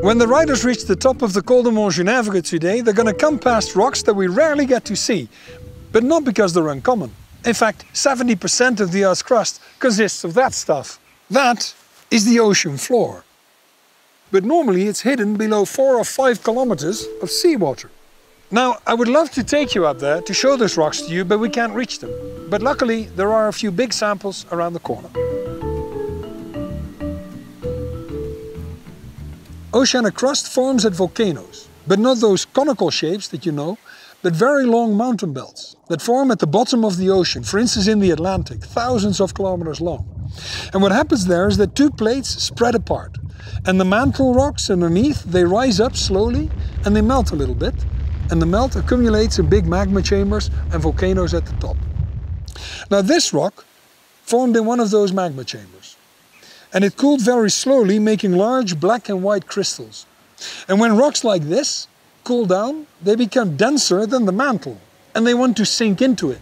When the riders reach the top of the Col de Montgenèvre today, they're going to come past rocks that we rarely get to see, but not because they're uncommon. In fact, 70% of the Earth's crust consists of that stuff. That is the ocean floor. But normally it's hidden below four or five kilometers of seawater. Now, I would love to take you up there to show those rocks to you, but we can't reach them. But luckily, there are a few big samples around the corner. Oceanic crust forms at volcanoes, but not those conical shapes that you know, but very long mountain belts that form at the bottom of the ocean, for instance in the Atlantic, thousands of kilometers long. And what happens there is that two plates spread apart, and the mantle rocks underneath, they rise up slowly and they melt a little bit, and the melt accumulates in big magma chambers and volcanoes at the top. Now this rock formed in one of those magma chambers and it cooled very slowly making large black and white crystals. And when rocks like this cool down, they become denser than the mantle and they want to sink into it.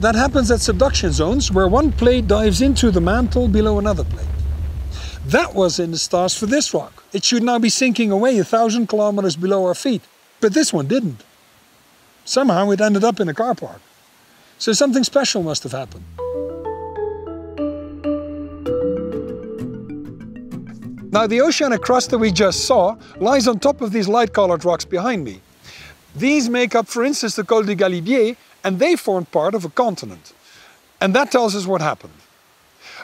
That happens at subduction zones where one plate dives into the mantle below another plate. That was in the stars for this rock. It should now be sinking away a thousand kilometers below our feet. But this one didn't. Somehow it ended up in a car park. So something special must have happened. Now the oceanic crust that we just saw lies on top of these light-colored rocks behind me. These make up, for instance, the Col de Galibier, and they formed part of a continent. And that tells us what happened.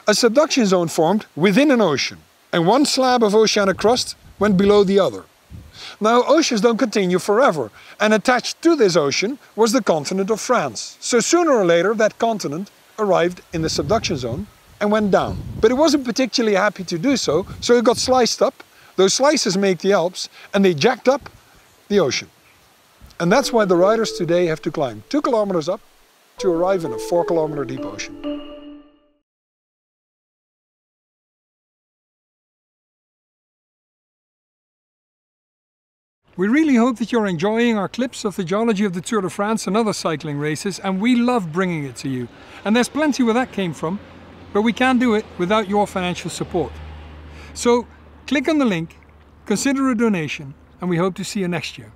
A subduction zone formed within an ocean, and one slab of oceanic crust went below the other. Now, oceans don't continue forever, and attached to this ocean was the continent of France. So sooner or later, that continent arrived in the subduction zone and went down. But it wasn't particularly happy to do so, so it got sliced up. Those slices make the Alps, and they jacked up the ocean. And that's why the riders today have to climb two kilometers up to arrive in a four kilometer deep ocean. We really hope that you're enjoying our clips of the geology of the Tour de France and other cycling races and we love bringing it to you. And there's plenty where that came from, but we can't do it without your financial support. So click on the link, consider a donation and we hope to see you next year.